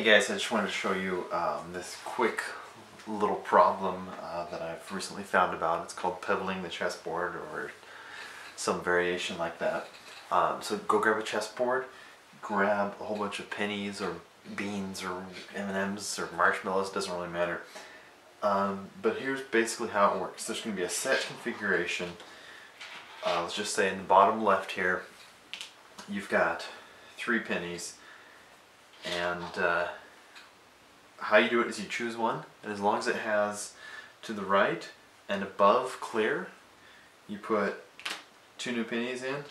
Hey guys, I just wanted to show you um, this quick little problem uh, that I've recently found about. It's called pebbling the chessboard or some variation like that. Um, so go grab a chessboard, grab a whole bunch of pennies or beans or M&Ms or marshmallows, doesn't really matter. Um, but here's basically how it works. There's going to be a set configuration. Uh, let's just say in the bottom left here, you've got three pennies and uh, how you do it is you choose one and as long as it has to the right and above clear you put two new pennies in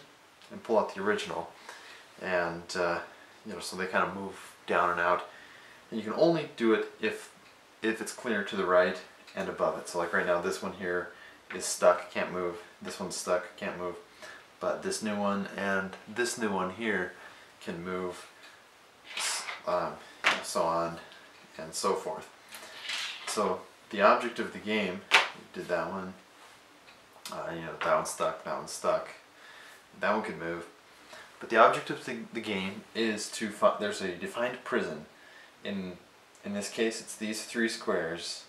and pull out the original. And uh, you know so they kind of move down and out. And you can only do it if if it's clear to the right and above it. So like right now this one here is stuck can't move. This one's stuck can't move. But this new one and this new one here can move um, so on and so forth. So the object of the game, did that one, uh, you know, that one stuck, that one stuck, that one could move. But the object of the, the game is to, there's a defined prison. In, in this case, it's these three squares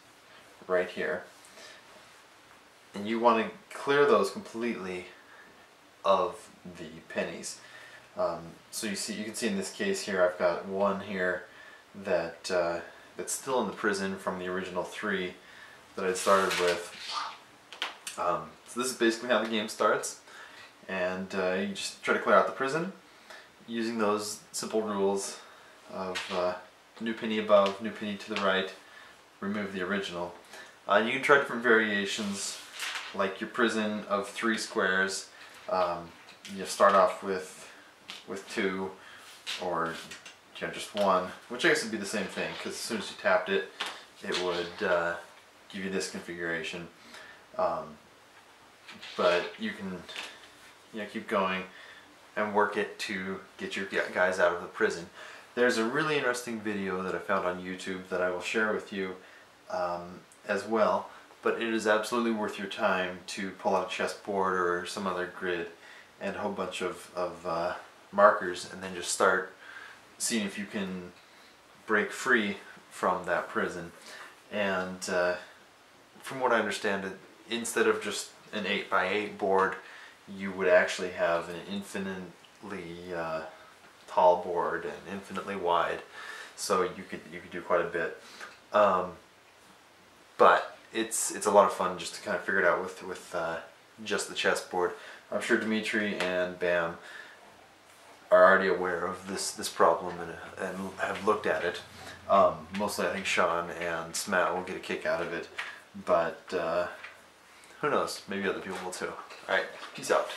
right here. And you want to clear those completely of the pennies. Um, so you see, you can see in this case here, I've got one here that uh, that's still in the prison from the original three that I started with. Um, so this is basically how the game starts, and uh, you just try to clear out the prison using those simple rules of uh, new penny above, new penny to the right, remove the original. Uh, you can try different variations, like your prison of three squares. Um, you start off with with two or you know, just one, which I guess would be the same thing because as soon as you tapped it, it would uh, give you this configuration. Um, but you can you know, keep going and work it to get your guys out of the prison. There's a really interesting video that I found on YouTube that I will share with you um, as well, but it is absolutely worth your time to pull out a chessboard or some other grid and a whole bunch of, of uh, markers and then just start seeing if you can break free from that prison. And uh, from what I understand, instead of just an 8 by 8 board, you would actually have an infinitely uh, tall board and infinitely wide. So you could you could do quite a bit. Um, but it's it's a lot of fun just to kind of figure it out with with uh, just the chessboard. I'm sure Dimitri and Bam are already aware of this this problem and, and have looked at it. Um, mostly, I think Sean and Smat will get a kick out of it, but uh, who knows? Maybe other people will too. All right, peace out.